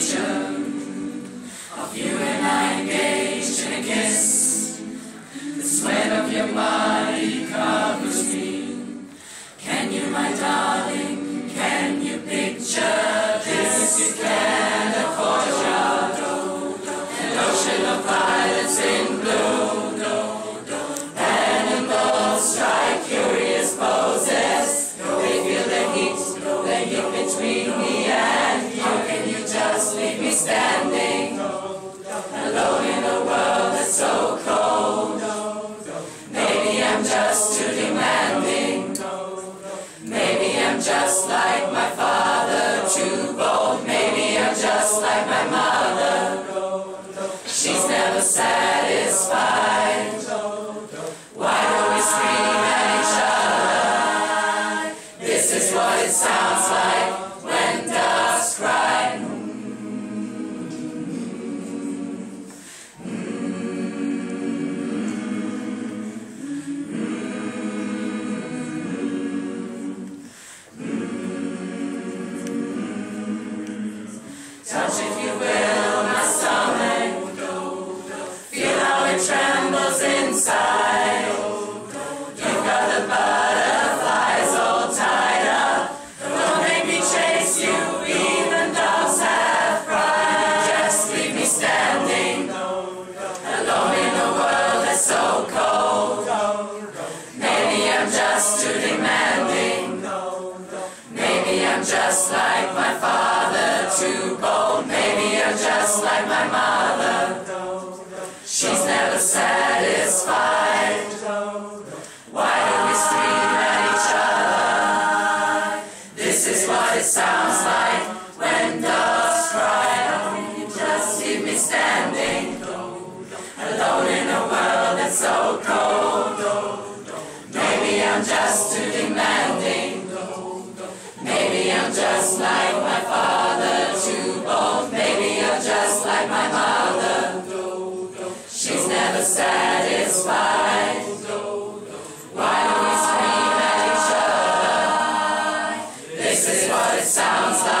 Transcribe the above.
picture of you and I engaged in a kiss. The sweat of your body like my mother. She's never satisfied. Why do we scream at each other? This is what it sounds Touch, if you will, my stomach. Feel how it trembles inside. You've got the butterflies all tied up. Don't make me chase you, even dogs have pride. Just leave me standing alone in a world that's so cold. Maybe I'm just too demanding. Maybe I'm just like my father, too my mother. She's never satisfied. Why do we scream at each other? This is what it sounds like when doves cry. Just leave me standing alone in a world that's so cold. Maybe I'm just too demanding. Maybe I'm just like my father, This is what it sounds like